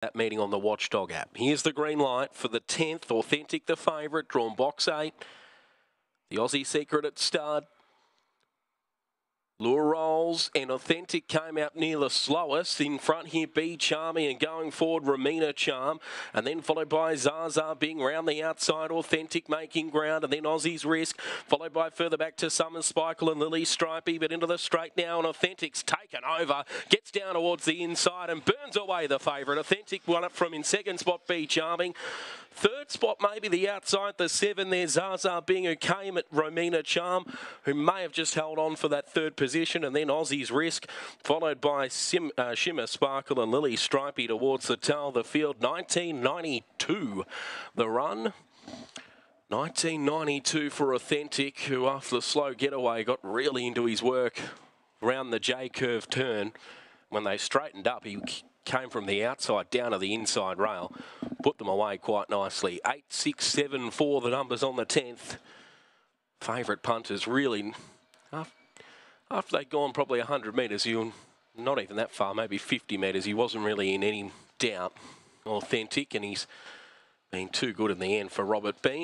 that meeting on the Watchdog app. Here's the green light for the 10th. Authentic, the favourite, drawn box 8. The Aussie Secret at stud. Lure rolls and Authentic came out near the slowest. In front here, Be Charming and going forward, Ramina Charm. And then followed by Zaza being round the outside, Authentic making ground. And then Aussie's Risk, followed by further back to Summer Sparkle and Lily Stripey. But into the straight now, and Authentic's taken over. Gets down towards the inside and burns away the favourite. Authentic won it from in second spot, Be Charming. Third spot, maybe the outside, the seven there, Zaza being who came at Romina Charm, who may have just held on for that third position, and then Aussie's Risk, followed by Sim, uh, Shimmer, Sparkle, and Lily Stripey towards the tail of the field. 1992, the run. 1992 for Authentic, who after the slow getaway got really into his work around the J curve turn. When they straightened up, he came from the outside down to the inside rail, put them away quite nicely. Eight, six, seven, four, the numbers on the 10th. Favourite punters really, after they'd gone probably 100 metres, you not even that far, maybe 50 metres, he wasn't really in any doubt. Authentic, and he's been too good in the end for Robert Bean.